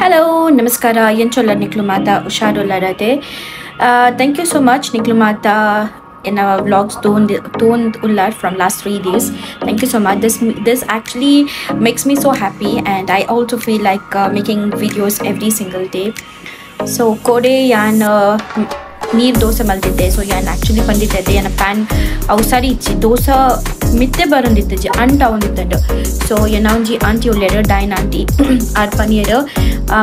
Hello ನಮಸ್ಕಾರ ಎಂಚೊಲ್ಲ ನಿಕ್ಲು ಮಾತಾ ಹುಷಾರುಲ್ಲರದೆ thank you so much ನಿಕ್ಲು Mata in our vlogs don't don't ullar from last three days thank you so much this this actually makes me so happy and i also feel like uh, making videos every single day so ಕೋಡೆ ಯಾನ್ ನೀರು dosa ಮಲ್ತಿದ್ದೆ so ಯಾನ್ actually ಬಂದಿದ್ದೆ ಯಾನ PAN ಅವು ಸರಿ ಇಚ್ಚಿ dosa ಮಿತ್ತೆ ಬರೋಂದಿತ್ತಜಿ ಅಂಟ ಒಂದಿತ್ತಂಡು so ಏನ ಒಂಜಿ ಆಂಟಿ ಒಳ್ಳೆಯರು ಡೈನ್ ಆಂಟಿ ಆರ್ ಪನಿಯರು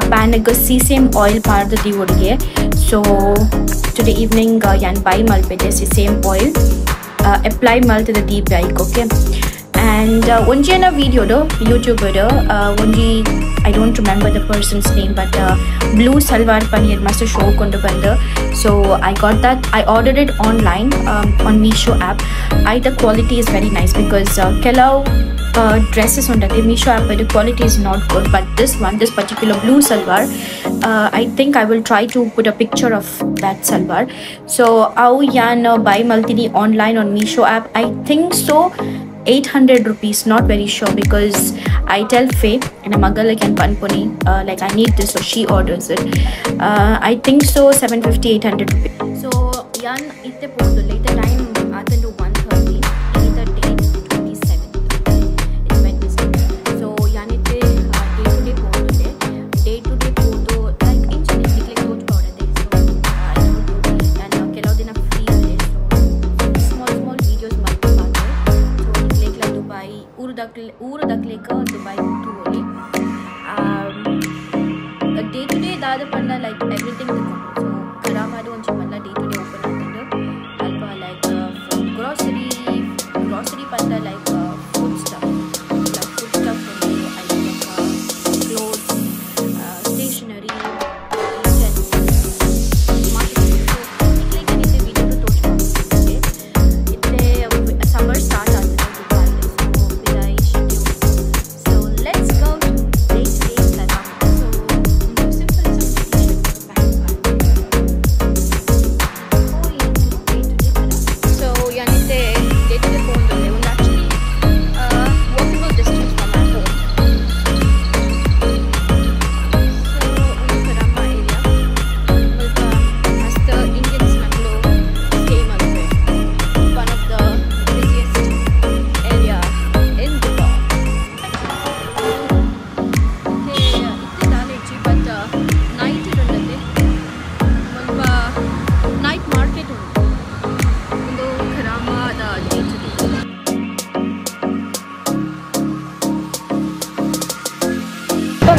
ಪ್ಯಾನ್ಗೆ C same oil ಪಾಡ್ದು ಒಡಿಗೆ so today evening ಯಾನ್ ಬೈ ಮಲ್ಪಿದ್ದೆ C same oil apply ಮಲ್ತಿದ್ದೆ Deep ಬೈಕ್ okay and one uh, video do youtuber do uh, i don't remember the person's name but uh, blue salwar panier master show kondu bandu so i got that i ordered it online um, on Meesho app i the quality is very nice because uh, kelau kello uh, dresses on the Meesho app, but the quality is not good. But this one, this particular blue salwar, uh, I think I will try to put a picture of that salwar. So, how yana buy multini online on Meesho app? I think so. 800 rupees not very sure because i tell faye and a magal can panpuni uh, like i need this so she orders it. Uh, i think so 750 800 rupees. So yan itte podu later dakle, uru dakle ka Dubai to Oli. Um, day to day da the panna like everything. So karamadu and chuman.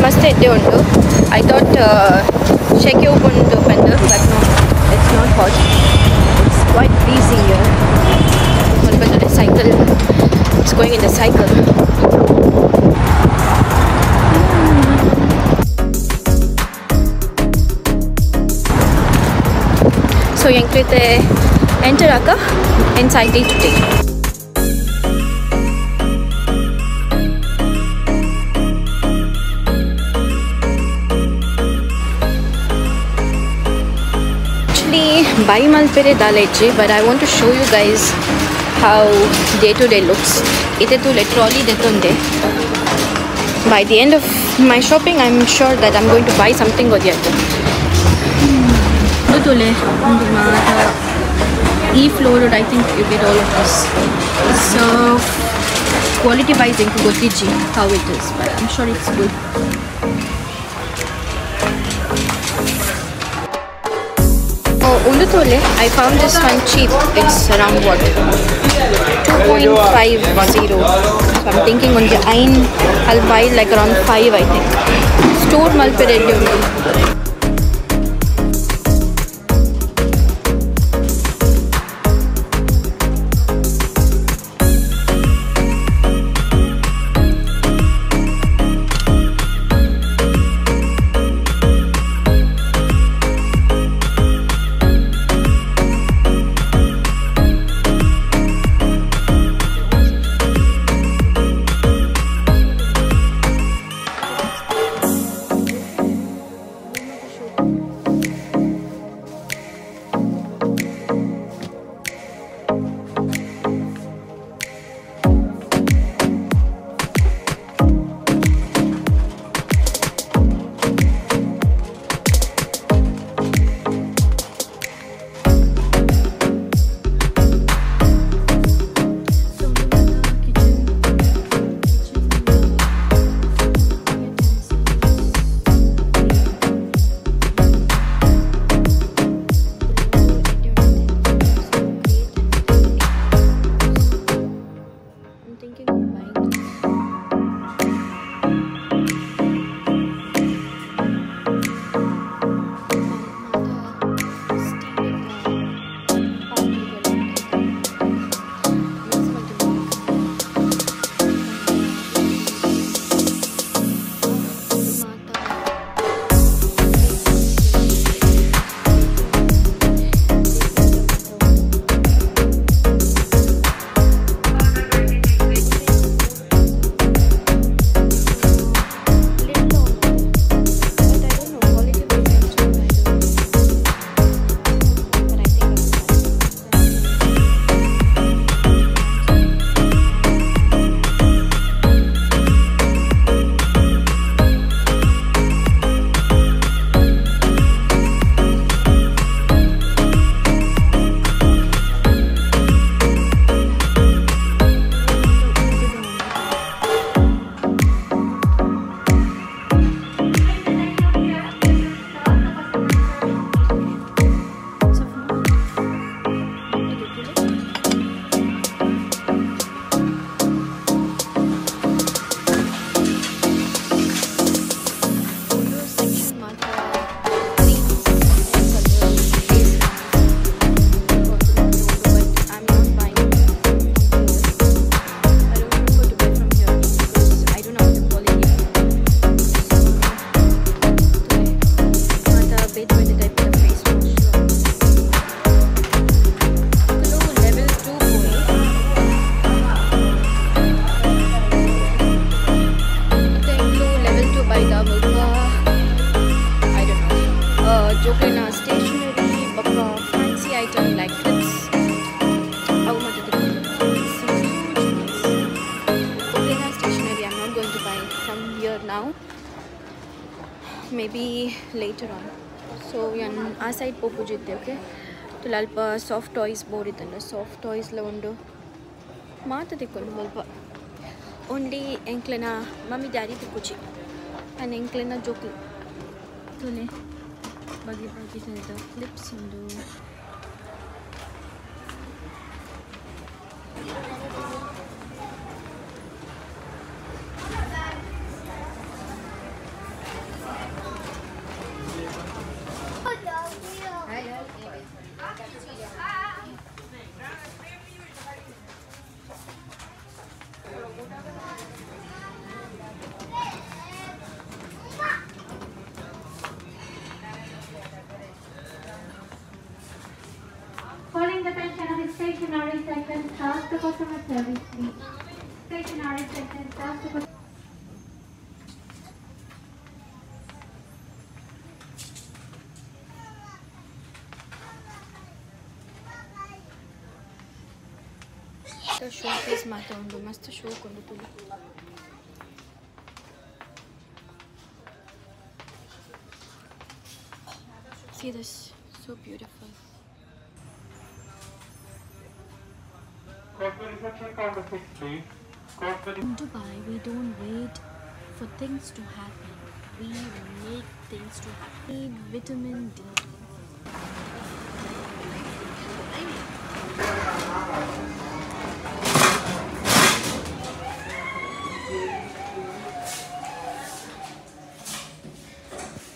ಮಸ್ತ್ ಎಡ್ಡೆ ಉಂಟು I thought ಶೆಕೆ ಉಂಟು ಬಂದು but no it's not hot it's quite ಬೀಸಿ ಸ್ವಲ್ಪ ಜನ cycle it's going in the cycle so ಎಂಕ್ಲೈತೆ enter ಆಕ inside day to Baimalpere dal ejje but I want to show you guys how day to day looks. Itetu le trolley detunde. By the end of my shopping, I'm sure that I'm going to buy something or the other. Dutule, E floor, I think you get all of this. So, quality wise, I think how it is, but I'm sure it's good. I found this one cheap. It's around what? 2.50. So I'm thinking on the Ain, I'll buy like around 5, I think. Store Malpereddi only. ಬಿ later on so ಯನ್ ಆ side ಪೋಪುಜಿದ್ದೆ okay ತುಲ ಅಲ್ಪ soft toys bore ಇತ್ತಂಡ soft ಟಾಯ್ಸ್ಲ ಉಂಡು ಮಾತ ತಿಕ್ಕೊಂಡು ಸ್ವಲ್ಪ ಒಂಡಿ ಎಂಕ್ಲೆನ ಮಮ್ಮಿ ಡ್ಯಾಡಿ ತಿಕ್ಕುಚಿ ಆ್ಯಂಡ್ ಎಂಕ್ಲೆನ ಜೋಕ್ಲಿ ತುಲೆ ಬಗೆ ಬಗೆ ಲಿಪ್ಸ್ ಉಂಡು stationary section, staff to customer service, please. Stationary section, staff to customer show piece ಮಾತ್ರ ಉಂಡು ಮಸ್ತ್ ಶೋ ಕೊಂಡು Tulu See this, so beautiful. In Dubai, we don't wait for things to happen. We make things to happen. We need vitamin D.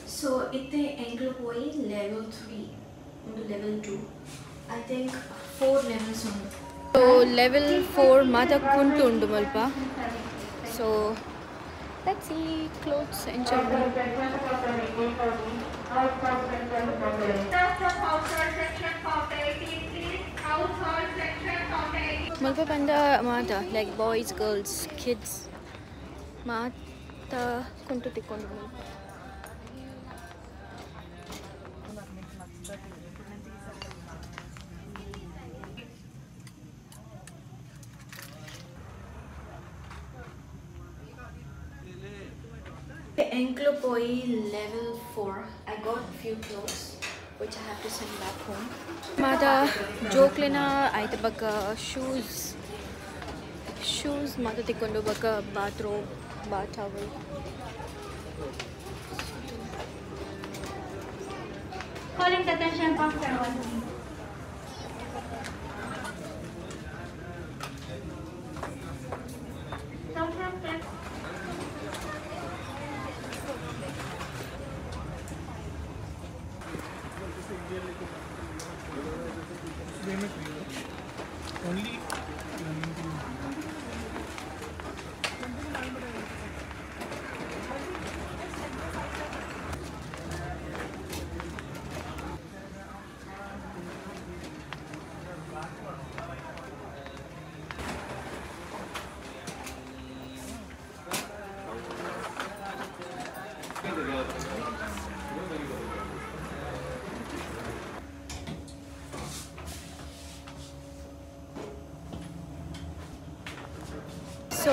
So इतने angle हुई level 3 into level 2 I think four levels level 4 mata kuntu undu malpa. So let's see clothes and jewelry. Malpa panda mata like boys girls kids mata kuntu tikkondu malpa. Enclopoi level 4. I got few clothes which I have to send back home. Mata Mada Joklina Aitabaka shoes. Shoes mata Tikondo Baka bathroom bath towel. Calling the attention after one.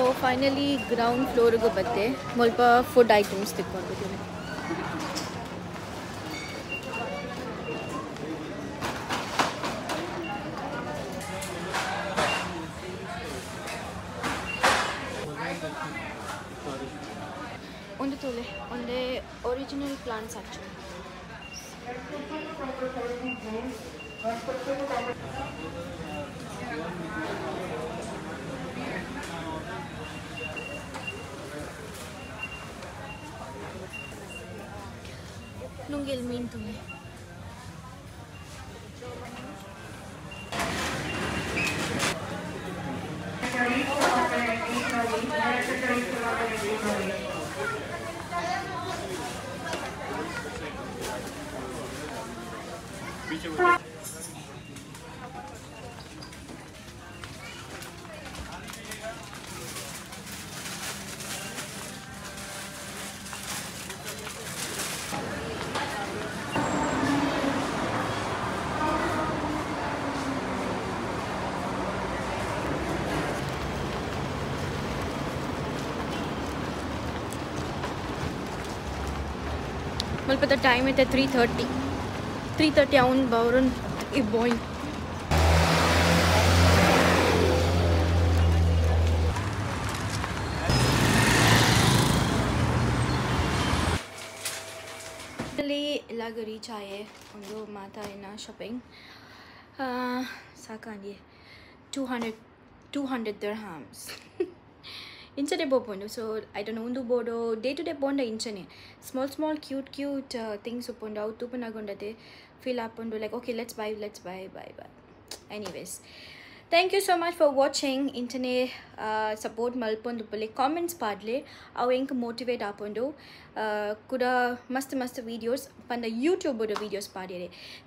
So finally ground ಫ್ಲೋರ್ಗೆ ಬತ್ತೆ ಸ್ವಲ್ಪ food items ತಿಕ್ಕೊಂಡಿದ್ದೀನಿ ಒಂದು ತೊಲೆ ಒಂದೇ original plants actually lunghi il mintumi. ಮಲ್ಪದ time ಐತೆ three thirty three thirty ಅವ್ನು ಬವ್ರನ್ ಈ ಬಾಯ್ ಅಲ್ಲಿ ಎಲ್ಲಾಗ reach ಆಯೆ ಒಂದು ಮಾತಾಡಿನ ಶಾಪಿಂಗ್ ಸಾಕಾಗಿ two hundred two hundred there ಹಾಮ್ಸ್ ಇಂಚನೆ ಬೋಪುಂಡು ಸೊ ಐ ಉಂದು ಬೋಡು ಡೇ ಟು ಡೇ ಬೋಂಡ ಇಂಚನೆ. Small small cute cute things ಉಪ್ಪುಂಡು, ಅವು ತೂಪನಾಗೊಂಡದೆ ಫೀಲ್ ಹಾಕೊಂಡು like okay let's bye let's bye bye bye anyways thank you so much for watching ಇಂಟನೇ support ಮಲ್ಪೊಂದು ಪೊಲಿ ಕಾಮೆಂಟ್ಸ್ ಪಾಡ್ಲಿ. ಅವು ಹೆಂಗೆ ಮೋಟಿವೇಟ್ ಆಪೊಂಡು ಕೂಡ ಮಸ್ತ್ ಮಸ್ತ್ ವೀಡಿಯೋಸ್ ಪಂದ ಯೂಟ್ಯೂಬ್ ವೀಡಿಯೋಸ್ ಪಾಡಿರೆ